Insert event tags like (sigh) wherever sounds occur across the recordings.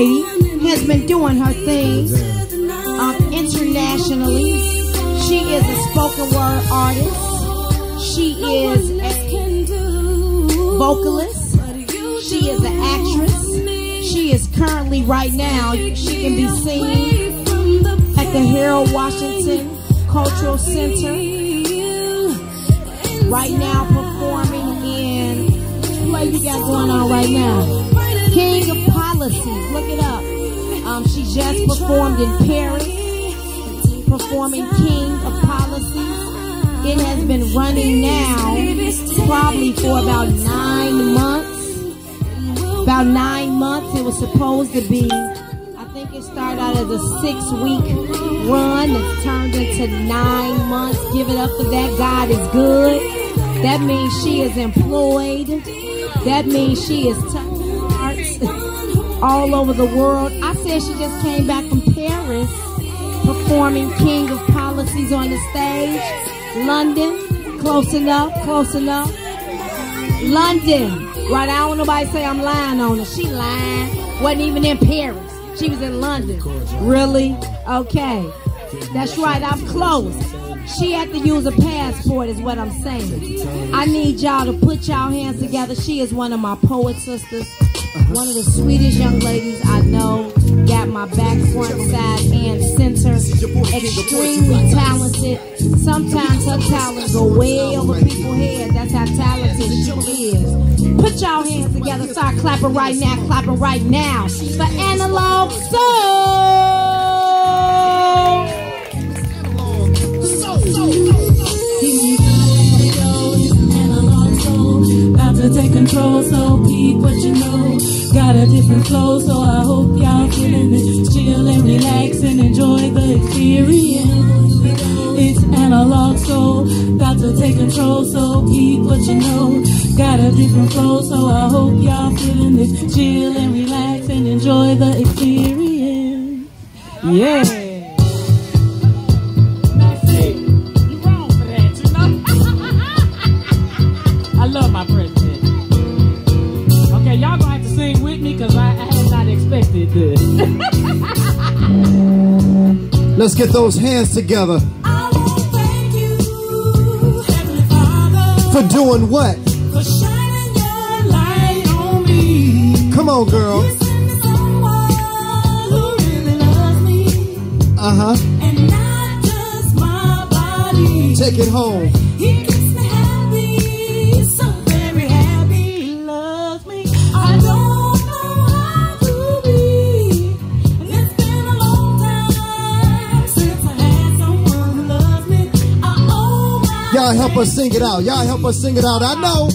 lady has been doing her thing um, internationally. She is a spoken word artist. She is a vocalist. She is an actress. She is currently, right now, she can be seen at the Harold Washington Cultural Center. Right now, performing in what you got going on right now? King of Policies. Look it up. Um, she just performed in Paris, performing King of Policies. It has been running now probably for about nine months. About nine months. It was supposed to be. I think it started out as a six-week run. It's turned into nine months. Give it up for that. God is good. That means she is employed. That means she is hearts all over the world. I said she just came back from Paris performing King of Policies on the stage. London, close enough, close enough. London, right? I don't nobody say I'm lying on her. She lying. Wasn't even in Paris. She was in London. Really? Okay. That's right. I'm close. She had to use a passport, is what I'm saying. I need y'all to put y'all hands together. She is one of my poet sisters. One of the sweetest young ladies I know. Got my back, front, side, and center. Extremely talented. Sometimes her talent go way over people's heads. That's how talented she is. Put y'all hands together. Start clapping right now. Clapping right now. For Analog Soul. About to take control, so peep what you know. Got a different flow, so I hope y'all feeling it. Chill and relax and enjoy the experience. It's analog soul, about to take control, so keep what you know. Got a different flow, so I hope y'all feeling it. Chill and relax and enjoy the experience. Yeah. Get those hands together I wanna thank you, Heavenly Father, for doing what? for shining your light on me. Come on, girl. You sent me someone who really Uh huh. and not just my body. Take it home. Y'all help us sing it out. Y'all help us sing it out. I know.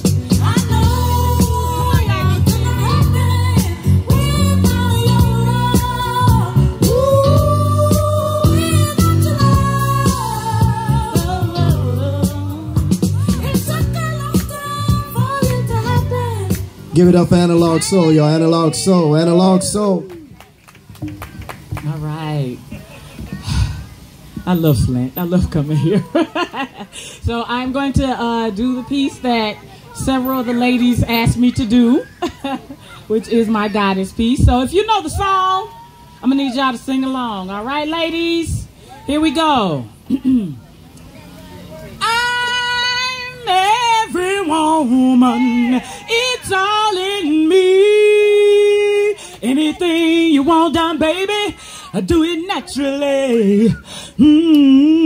Give it up Analog Soul, y'all. Analog Soul. Analog Soul. All right. (sighs) I love Flint. I love coming here. (laughs) so I'm going to uh, do the piece that several of the ladies asked me to do, (laughs) which is my goddess piece. So if you know the song, I'm gonna need y'all to sing along. All right, ladies. Here we go. (clears throat) I'm every woman. It's all in me. Anything you want done, baby, I do it naturally. mm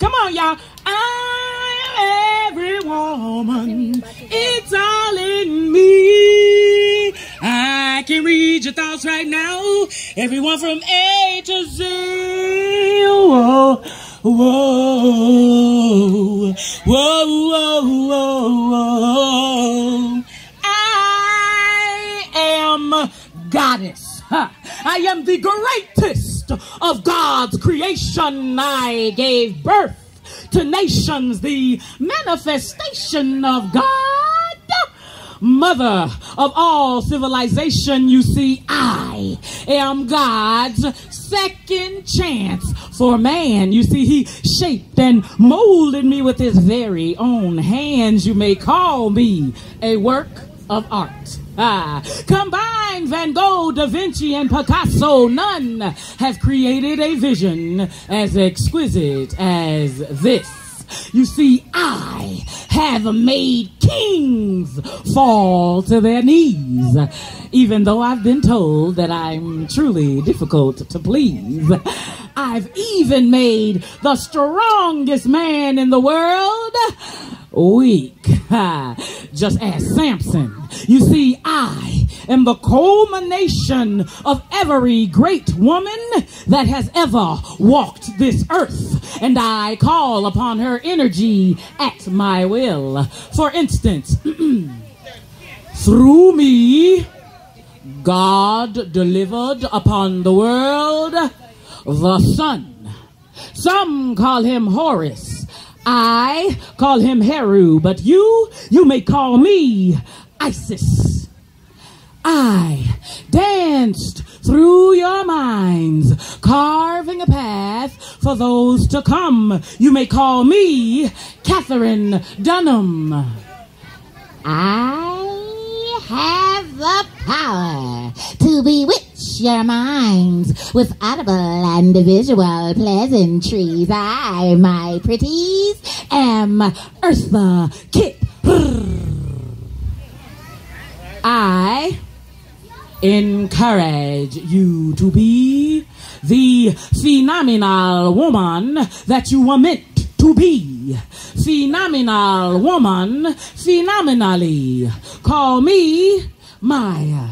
Come on, y'all. I'm every woman. It's all in me. I can read your thoughts right now. Everyone from A to Z. Whoa, whoa, whoa, whoa, whoa. I am goddess. I am the greatest of God's creation. I gave birth to nations, the manifestation of God. Mother of all civilization, you see, I am God's second chance for man. You see, he shaped and molded me with his very own hands. You may call me a work of art. Ah, Combine Van Gogh, Da Vinci, and Picasso. None have created a vision as exquisite as this. You see, I have made kings fall to their knees, even though I've been told that I'm truly difficult to please. I've even made the strongest man in the world weak, (laughs) just as Samson. You see, I am the culmination of every great woman that has ever walked this earth, and I call upon her energy at my will. For instance, (clears throat) through me, God delivered upon the world the Son. Some call him Horus. I call him Heru, but you, you may call me Isis. I danced through your minds, carving a path for those to come. You may call me Katherine Dunham. I have the power to bewitch your minds with audible and visual pleasantries. I, my pretties, am Eartha Kitt. I encourage you to be the phenomenal woman that you were meant be. Phenomenal woman, phenomenally. Call me Maya.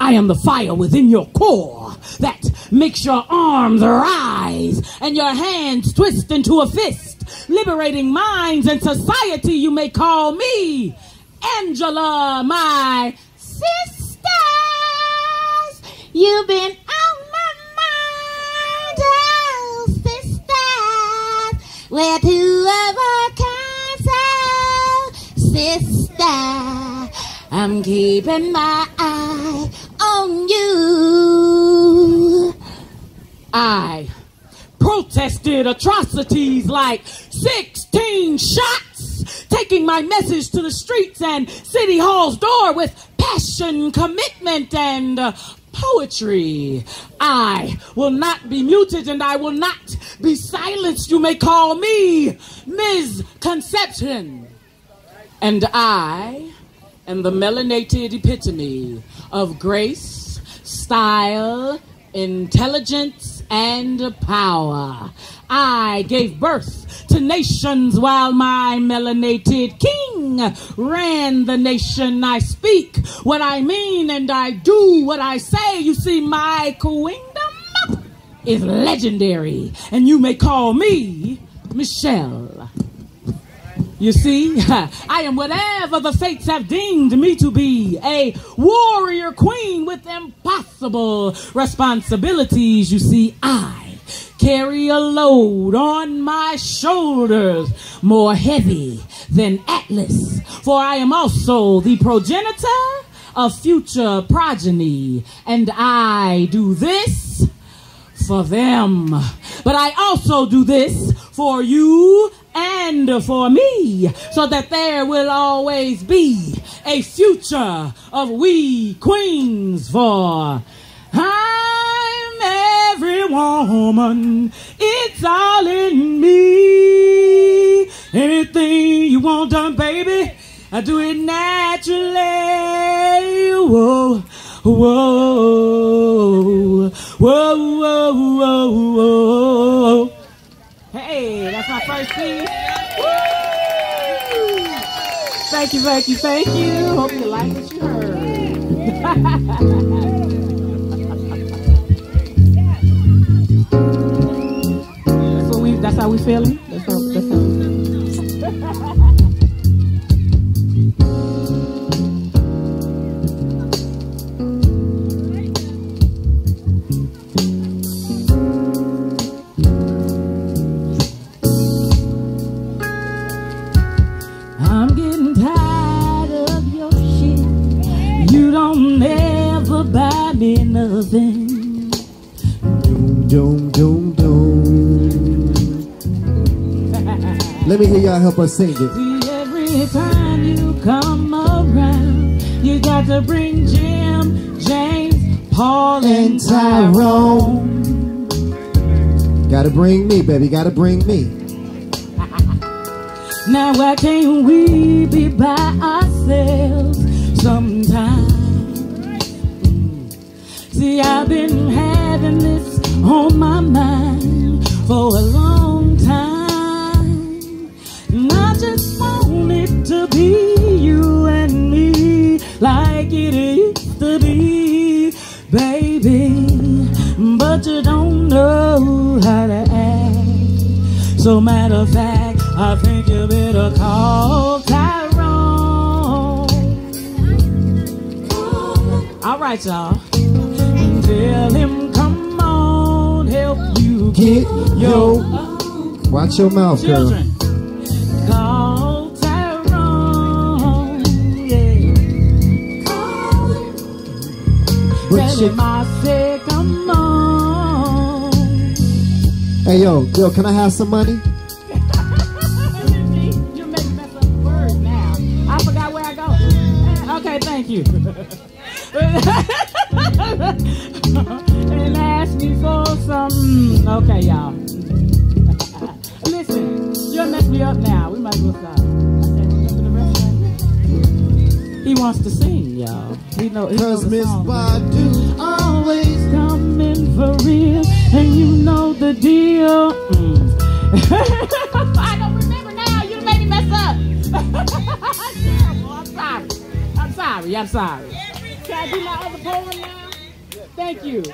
I am the fire within your core that makes your arms rise and your hands twist into a fist, liberating minds and society. You may call me Angela, my Sisters, you've been We're two of sister. I'm keeping my eye on you. I protested atrocities like 16 shots, taking my message to the streets and City Hall's door with passion, commitment, and uh, poetry. I will not be muted and I will not be silenced. You may call me Ms. Conception. And I am the melanated epitome of grace, style, intelligence, and power. I gave birth to nations while my melanated king ran the nation. I speak what I mean and I do what I say. You see, my kingdom is legendary, and you may call me Michelle. You see, (laughs) I am whatever the fates have deemed me to be a warrior queen with impossible responsibilities. You see, I carry a load on my shoulders more heavy than Atlas, for I am also the progenitor of future progeny, and I do this for them. But I also do this for you and for me, so that there will always be a future of we queens for I'm every woman. It's all in me. Anything you want done, baby, I do it naturally. Whoa, whoa, whoa, Thank you, thank you, thank you. Hope you like what you heard. (laughs) that's. That's how we feeling. Y'all help us sing it. See, every time you come around, you got to bring Jim, James, Paul, and Tyrone. Gotta bring me, baby. Gotta bring me. (laughs) Now why can't we be by ourselves sometimes? See, I've been having this on my mind for a long to be you and me like it used to be, baby. But you don't know how to act. So matter of fact, I think you better call Tyrone. All right, y'all. Tell him, come on, help you Get your. Watch your mouth, girl. children. Shit. him come on. Hey, yo, yo, can I have some money? (laughs) you make me mess up the words now. I forgot where I go. Okay, thank you. (laughs) and ask me for some. Okay, y'all. (laughs) Listen, you'll mess me up now. We might as well stop. Wants to sing, y'all. He know. Cause Miss. Badu always coming for real, and you know the deal. Mm. (laughs) I don't remember now. You made me mess up. Terrible. (laughs) I'm sorry. I'm sorry. I'm sorry. Can I do my other poem now? Thank you. (laughs)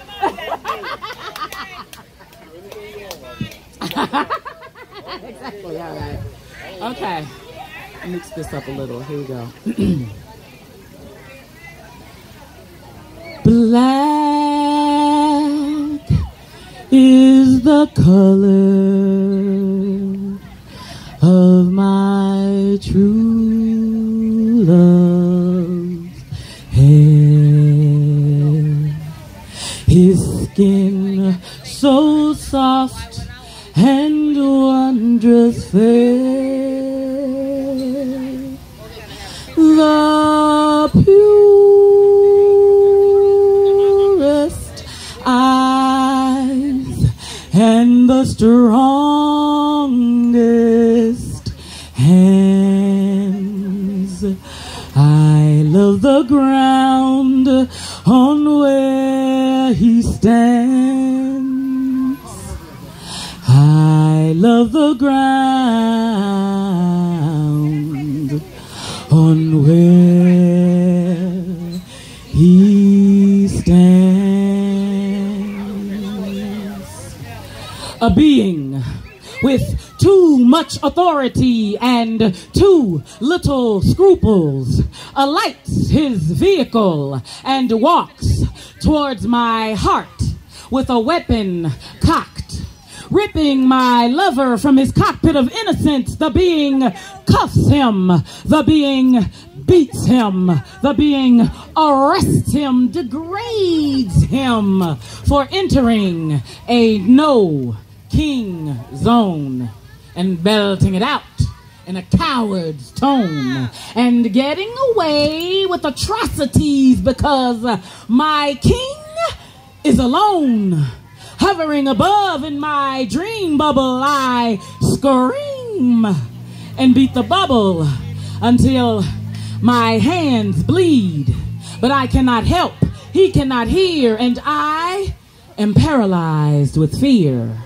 exactly. All right. Okay. Mix this up a little. Here we go. (clears throat) Black is the color of my true love's hair. His skin so soft and wondrous fair. He stands. I love the ground on where he stands. A being with much authority and too little scruples alights his vehicle and walks towards my heart with a weapon cocked ripping my lover from his cockpit of innocence. The being cuffs him. The being beats him. The being arrests him, degrades him for entering a no king zone and belting it out in a coward's tone and getting away with atrocities because my king is alone. Hovering above in my dream bubble, I scream and beat the bubble until my hands bleed. But I cannot help, he cannot hear, and I am paralyzed with fear.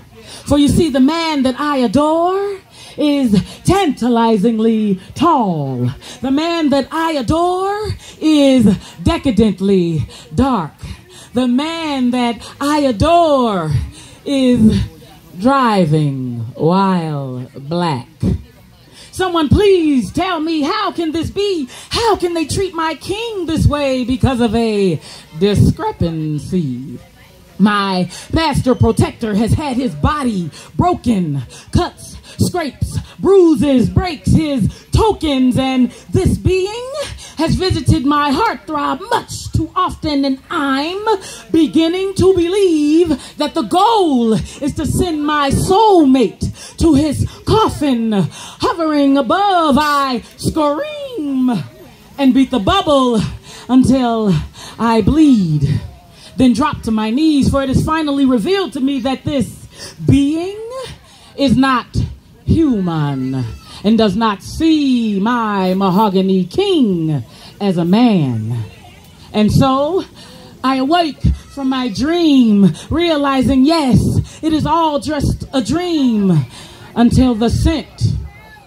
For you see, the man that I adore is tantalizingly tall. The man that I adore is decadently dark. The man that I adore is driving while black. Someone please tell me how can this be? How can they treat my king this way because of a discrepancy? My master protector has had his body broken, cuts, scrapes, bruises, breaks his tokens, and this being has visited my heartthrob much too often, and I'm beginning to believe that the goal is to send my soulmate to his coffin. Hovering above, I scream and beat the bubble until I bleed, then drop to my knees, for it is finally revealed to me that this being is not human and does not see my mahogany king as a man. And so I awake from my dream, realizing, yes, it is all just a dream until the scent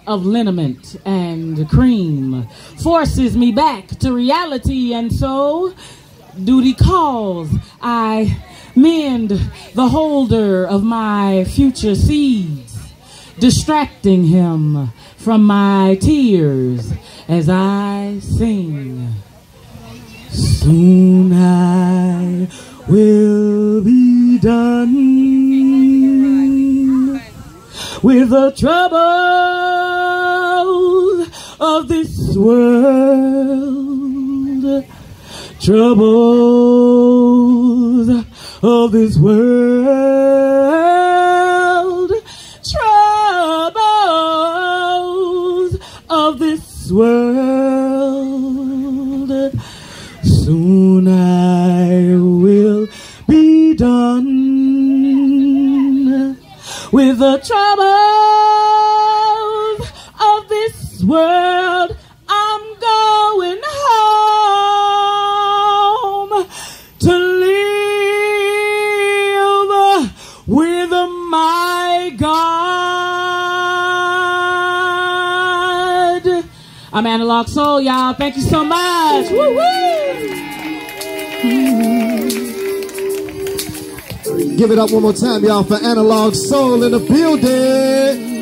of liniment and cream forces me back to reality. And so duty calls. I mend the holder of my future seeds, distracting him from my tears as I sing. Soon I will be done with the troubles of this world. Troubles of this world. I'm Analog Soul, y'all. Thank you so much. Woo woo! Give it up one more time, y'all, for Analog Soul in the building.